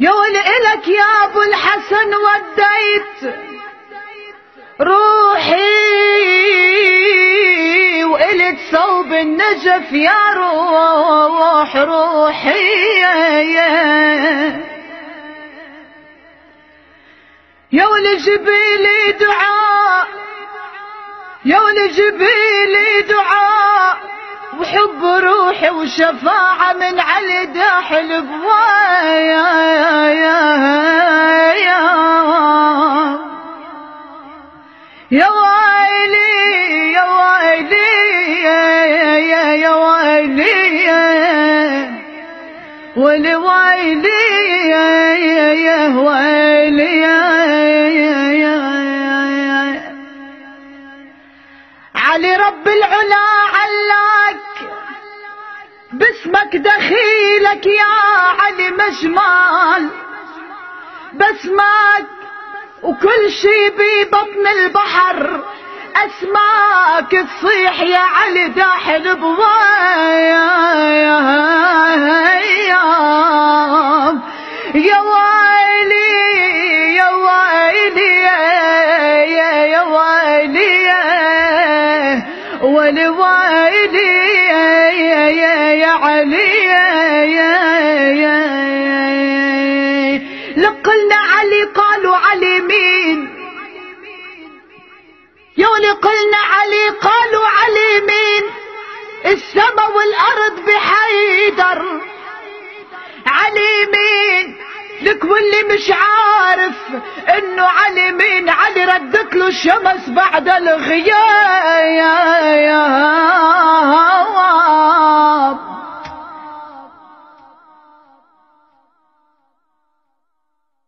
يقول إلك يا أبو الحسن وديت. وإلت صوب النجف يا روح روحي يا ولي جبيلي دعاء. يا ولي جبيلي دعاء. وحب روحي وشفاعة من علي داحل بوايا. يا يا يا يا ويلي ولي ويلي يا ويلي علي رب العلا علاك باسمك دخيلك يا علي مجمال باسمك وكل شي ببطن البحر اسماك تصيح يا علي داحل بوايا ولي ويلي يا علي لقلنا علي قالوا علي مين؟ يولي قلنا علي قالوا علي مين؟ السما والأرض بحيدر. علي مين؟ لك واللي مش عارف إنه علي مين؟ علي ردت له الشمس بعد الغياب